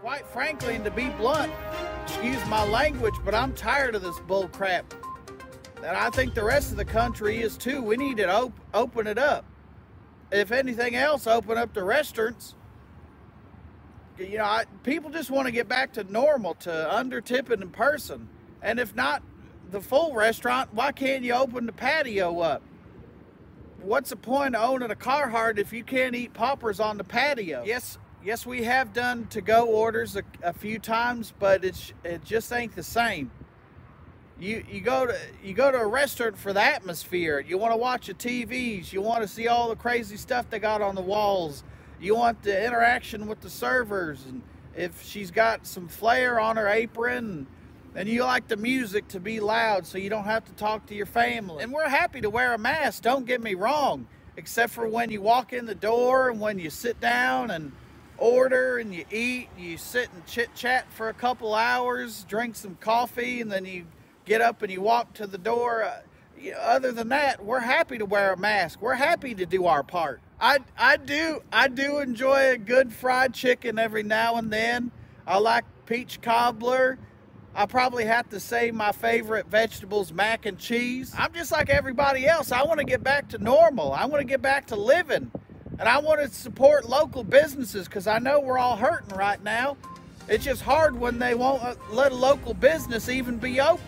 Quite frankly, and to be blunt, excuse my language, but I'm tired of this bull crap. And I think the rest of the country is too. We need to op- open it up. If anything else, open up the restaurants. You know, I, people just want to get back to normal, to under tipping in person. And if not the full restaurant, why can't you open the patio up? What's the point of owning a Carhartt if you can't eat poppers on the patio? Yes, yes, we have done to-go orders a, a few times, but it's it just ain't the same. You you go to you go to a restaurant for the atmosphere. You want to watch the TVs. You want to see all the crazy stuff they got on the walls. You want the interaction with the servers, and if she's got some flair on her apron. And you like the music to be loud so you don't have to talk to your family. And we're happy to wear a mask, don't get me wrong, except for when you walk in the door and when you sit down and order and you eat, you sit and chit chat for a couple hours, drink some coffee, and then you get up and you walk to the door. Uh, other than that, we're happy to wear a mask. We're happy to do our part. I, I do I do enjoy a good fried chicken every now and then. I like peach cobbler. I probably have to say my favorite vegetables, mac and cheese. I'm just like everybody else. I want to get back to normal. I want to get back to living. And I want to support local businesses because I know we're all hurting right now. It's just hard when they won't uh, let a local business even be open.